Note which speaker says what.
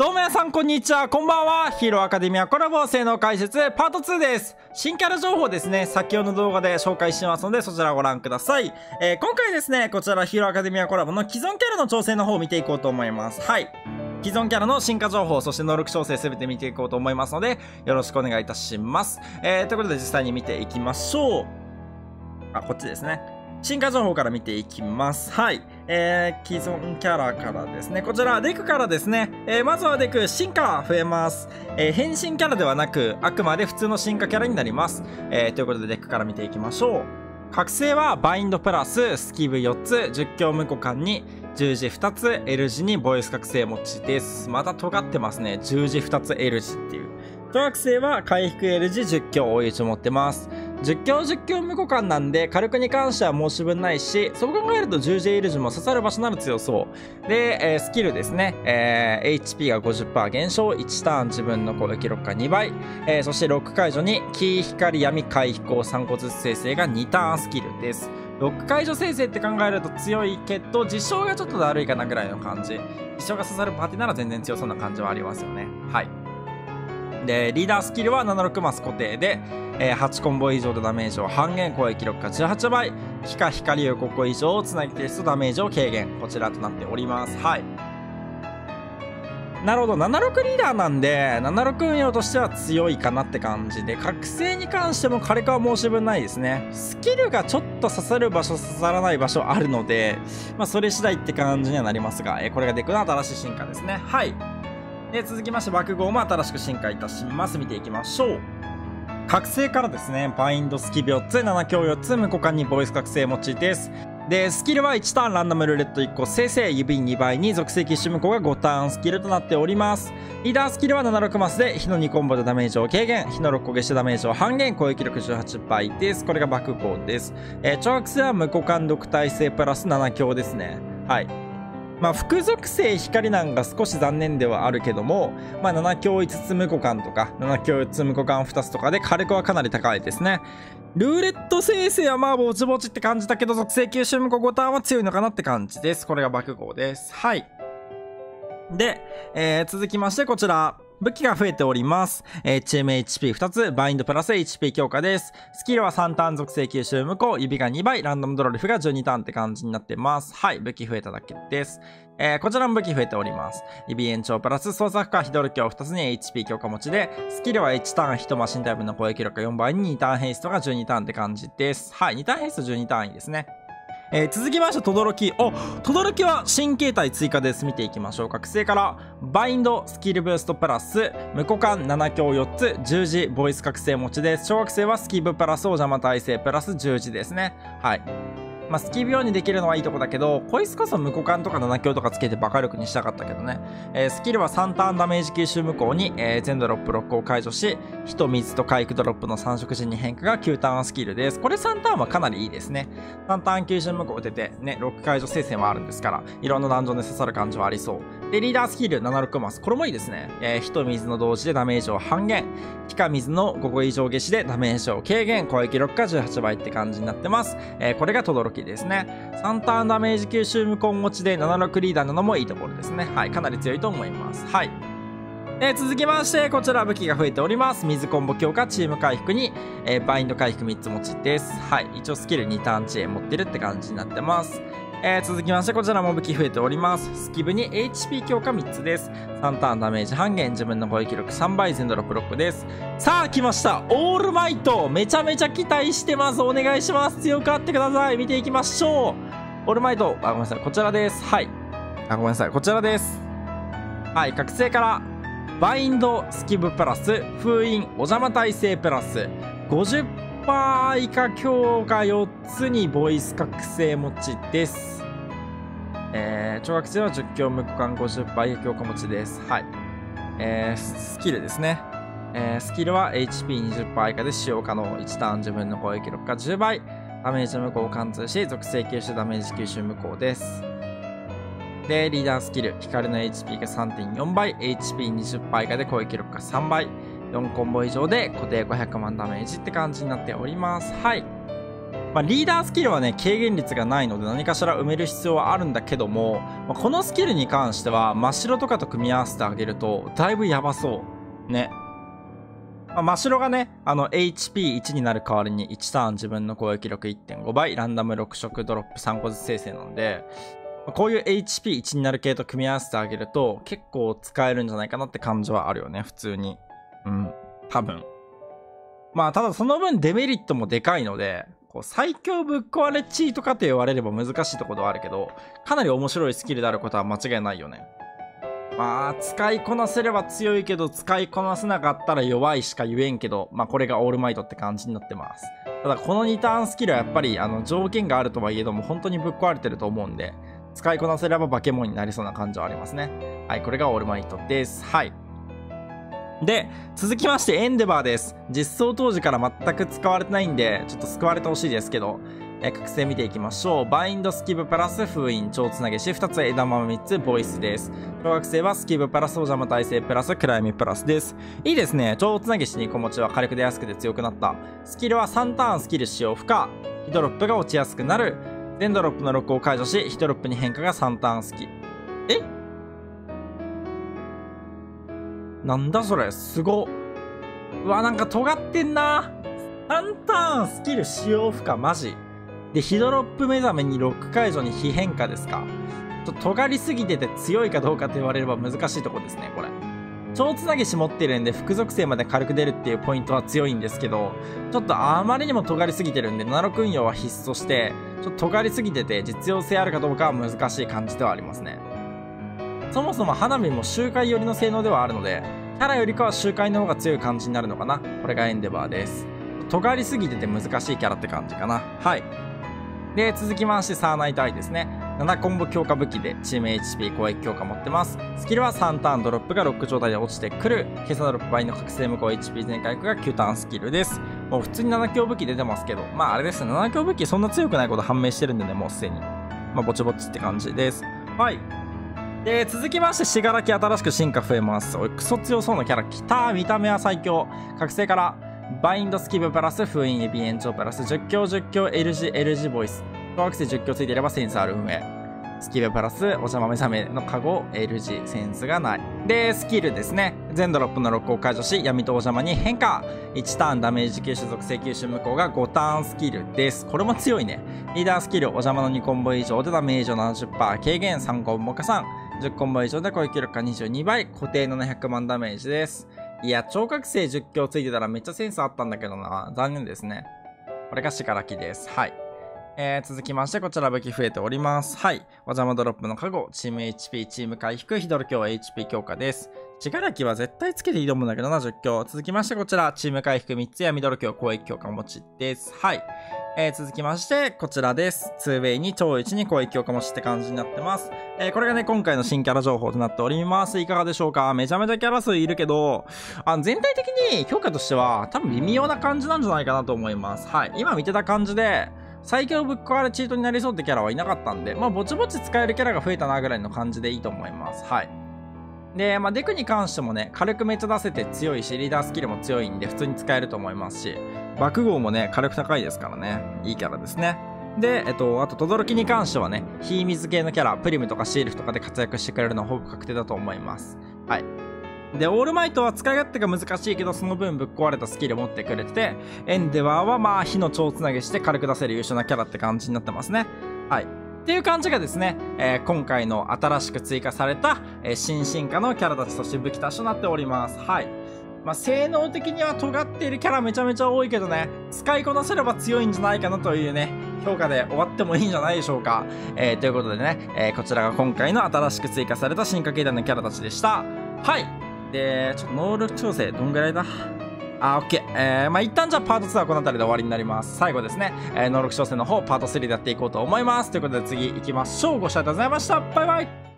Speaker 1: どうも皆さんこんにちは。こんばんは。ヒーローアカデミアコラボ性能解説パート2です。新キャラ情報ですね。先ほどの動画で紹介しますのでそちらをご覧ください、えー、今回ですねこちらヒーローアカデミアコラボの既存キャラの調整の方を見ていこうと思います。はい。既存キャラの進化情報、そして能力調整すべて見ていこうと思いますので、よろしくお願いいたします。えー、ということで実際に見ていきましょう。あ、こっちですね。進化情報から見ていきます。はい。えー、既存キャラからですね。こちら、デクからですね。えー、まずはデク、進化増えます。えー、変身キャラではなく、あくまで普通の進化キャラになります。えー、ということでデクから見ていきましょう。覚醒はバインドプラス、スキブ4つ、十強無股間に、十字2つ、L 字にボイス覚醒持ちです。また尖ってますね。十字2つ L 字っていう。小学生は回復 L 字10強追い打ち持ってます。10強10強無互換なんで火力に関しては申し分ないし、そう考えると 10J ルジも刺さる場所なら強そう。で、えー、スキルですね。えー、HP が50%減少、1ターン自分の攻撃力が2倍、えー、そしてロック解除に、キー光闇回避行3個ずつ生成が2ターンスキルです。ロック解除生成って考えると強いけど、実証がちょっとだるいかなぐらいの感じ。実証が刺さるパーティーなら全然強そうな感じはありますよね。はい。で、リーダースキルは76マス固定で、えー、8コンボ以上でダメージを半減、攻撃力が18倍、皮下光を5個以上をつなぎてすとダメージを軽減。こちらとなっております。はい。なるほど、76リーダーなんで、76運用としては強いかなって感じで、覚醒に関しても火力は申し分ないですね。スキルがちょっと刺さる場所、刺さらない場所あるので、まあそれ次第って感じにはなりますが、え、これがデクの新しい進化ですね。はい。で続きまして爆豪も新しく進化いたします。見ていきましょう。覚醒からですねバインドスキ4つ7強4つ無股間にボイス覚醒持ちです。でスキルは1ターンランダムルーレット1個。生成指2倍に属性騎士無効が5ターンスキルとなっております。リーダースキルは76マスで火の2コンボでダメージを軽減。火の6個消しダメージを半減。攻撃力18倍です。これが爆豪です、えー、超覚醒は無股間毒耐性プラス7強ですね。はい。まあ、副属性光なんか少し残念ではあるけども、まあ、7強5つ無効感とか、7強5つ無効感2つとかで火力はかなり高いですね。ルーレット生成はまあぼちぼちって感じだけど、属性吸収無効ボタンは強いのかなって感じです。これが爆豪です。はい。で、えー、続きましてこちら。武器が増えております。えー、チーム HP2 つ、バインドプラス HP 強化です。スキルは3ターン属性吸収無効、指が2倍、ランダムドロリフが12ターンって感じになってます。はい、武器増えただけです。えー、こちらも武器増えております。指延長プラス操作負荷、ヒドル強2つに HP 強化持ちで、スキルは1ターン1マシンタイプの攻撃力が4倍に2ターンヘイストが12ターンって感じです。はい、2ターンヘイスト12ターンいいですね。えー、続きまして、轟き。お、轟きは新形態追加です。見ていきましょう。覚醒から、バインド、スキルブーストプラス、無股間7強4つ、十字、ボイス覚醒持ちです。小学生はスキブプラス、お邪魔耐性プラス十字ですね。はい。まあ、スキー病にできるのはいいとこだけど、こいつこそ無股間とか7強とかつけてバカ力にしたかったけどね。えー、スキルは3ターンダメージ吸収無効に、えー、全ドロップロックを解除し、火と水と回復ドロップの3色陣に変化が9ターンスキルです。これ3ターンはかなりいいですね。3ターン吸収無効出て、ね、ロック解除聖戦はあるんですから、いろんなダンジョンで刺さる感じはありそう。で、リーダースキル76マス。これもいいですね。えー、火と水の同時でダメージを半減。火か水の5個以上消しでダメージを軽減。攻撃力が18倍って感じになってます。えー、これが轟ですね。3ターンダメージ吸収無根持ちで76リーダーなのもいいところですね。はい、かなり強いと思います。はい。えー、続きまして、こちら武器が増えております。水コンボ強化、チーム回復に、えー、バインド回復3つ持ちです。はい。一応スキル2ターン遅延持ってるって感じになってます。えー、続きまして、こちらも武器増えております。スキブに HP 強化3つです。3ターンダメージ半減、自分の攻撃力3倍、全ドロップロックです。さあ、来ましたオールマイトめちゃめちゃ期待してます。お願いします。強くあってください。見ていきましょう。オールマイト、あ、ごめんなさい。こちらです。はい。あ、ごめんなさい。こちらです。はい。覚醒から、バインド、スキブプラス、封印、お邪魔耐性プラス、50%以下強化4つにボイス覚醒持ちです。えー、超学生は10強無股間50倍強化持ちです。はい。えー、スキルですね。えー、スキルは HP20% 以下で使用可能。1ターン自分の攻撃力が10倍。ダメージ無効を貫通し、属性吸収ダメージ吸収無効です。で、リーダースキル、光の HP が3.4倍、HP20% 以下で攻撃力が3倍。4コンボ以上で固定500万ダメージって感じになっております。はい。まあ、リーダースキルはね、軽減率がないので何かしら埋める必要はあるんだけども、まあ、このスキルに関しては、真っ白とかと組み合わせてあげると、だいぶやばそう。ね。まあ、真っ白がね、あの、HP1 になる代わりに1ターン自分の攻撃力1.5倍、ランダム6色ドロップ3個ずつ生成なので、こういう HP1 になる系と組み合わせてあげると、結構使えるんじゃないかなって感じはあるよね、普通に。うん。多分。まあ、ただその分デメリットもでかいので、こう最強ぶっ壊れチートかと言われれば難しいところはあるけど、かなり面白いスキルであることは間違いないよね。まあ、使いこなせれば強いけど、使いこなせなかったら弱いしか言えんけど、まあこれがオールマイトって感じになってます。ただこの2ターンスキルはやっぱりあの条件があるとはいえども本当にぶっ壊れてると思うんで、使いこなせれば化け物になりそうな感じはありますね。はい、これがオールマイトです。はい。で、続きましてエンデバーです。実装当時から全く使われてないんで、ちょっと救われてほしいですけど、え覚醒見ていきましょう。バインドスキブプラス封印、超つなげし、2つ枝豆3つ、ボイスです。小学生はスキブプラス、お邪魔耐性プラス、暗闇プラスです。いいですね。超つなげしに小持ちは火力出やすくて強くなった。スキルは3ターンスキル使用不可。ヒドロップが落ちやすくなる。全ドロップのロックを解除し、ヒドロップに変化が3ターンスキル。え？なんだそれすご。うわ、なんか尖ってんな。3ターンスキル使用負荷マジ。で、ヒドロップ目覚めにロック解除に非変化ですか。ちょっと尖りすぎてて強いかどうかと言われれば難しいとこですね、これ。超つなぎし持ってるんで、副属性まで軽く出るっていうポイントは強いんですけど、ちょっとあまりにも尖りすぎてるんで、76運用は必須として、ちょっと尖りすぎてて実用性あるかどうかは難しい感じではありますね。そもそも花火も周回寄りの性能ではあるので、キャラよりかは周回の方が強い感じになるのかな。これがエンデバーです。尖りすぎてて難しいキャラって感じかな。はい。で、続きまして、サーナイトアイですね。7コンボ強化武器でチーム HP 攻撃強化持ってます。スキルは3ターンドロップがロック状態で落ちてくる。計算ドロップ倍の覚醒無効 HP 全回復が9ターンスキルです。もう普通に7強武器出てますけど、まああれですね、7強武器そんな強くないこと判明してるんでね、もうすでに。まあぼちぼちって感じです。はい。で、続きまして、しがらき新しく進化増えます。おい、クソ強そうなキャラ来た見た目は最強。覚醒から、バインドスキブプラス、封印エビ延長プラス、10強10強 LG、LG ボイス。小学生10強ついていればセンスある運営。スキルプラス、お邪魔目覚めのカゴ、LG、センスがない。で、スキルですね。全ドロップのロックを解除し、闇とお邪魔に変化。1ターンダメージ吸収属性吸収無効が5ターンスキルです。これも強いね。リーダースキル、お邪魔の2コンボ以上でダメージを70%軽減、3コンボ加算。10コンボ以上で攻撃力が22倍、固定700万ダメージです。いや、超覚醒10強ついてたらめっちゃセンスあったんだけどな。残念ですね。これがしからきです。はい。えー、続きまして、こちら武器増えております。はい。お邪魔ドロップの加護、チーム HP、チーム回復、ヒドル強 HP 強化です。しがらきは絶対つけて挑むんだけどな、10強。続きまして、こちら、チーム回復3つやミドル強攻撃強化持ちです。はい。えー、続きまして、こちらです。2way に超1に攻撃強化もしって感じになってます。えー、これがね、今回の新キャラ情報となっております。いかがでしょうか？めちゃめちゃキャラ数いるけど、あの全体的に評価としては、多分微妙な感じなんじゃないかなと思います。はい。今見てた感じで、最強ぶっ壊れチートになりそうってキャラはいなかったんで、まあ、ぼちぼち使えるキャラが増えたなぐらいの感じでいいと思います。はい。で、まあ、デクに関してもね、軽くめっちゃ出せて強いし、リーダースキルも強いんで、普通に使えると思いますし、爆豪もね、火力高いですからね。いいキャラですね。で、えっと、あと、轟に関してはね、火水系のキャラ、プリムとかシールフとかで活躍してくれるのはほぼ確定だと思います。はい。で、オールマイトは使い勝手が難しいけど、その分ぶっ壊れたスキル持ってくれてて、エンデワーはまあ火の超つなげして軽く出せる優秀なキャラって感じになってますね。はい。っていう感じがですね、えー、今回の新しく追加された、えー、新進化のキャラたちとして武器たちとなっております。はい。まあ、性能的には尖っているキャラめちゃめちゃ多いけどね、使いこなせれば強いんじゃないかなというね、評価で終わってもいいんじゃないでしょうか。えー、ということでね、えー、こちらが今回の新しく追加された進化形態のキャラたちでした。はい。で、ちょっと能力調整どんぐらいだ？あ、オッケー。えー、まあ、一旦じゃあパート2はこの辺りで終わりになります。最後ですね、えー、能力調整の方、パート3でやっていこうと思います。ということで次行きましょう。ご視聴ありがとうございました。バイバイ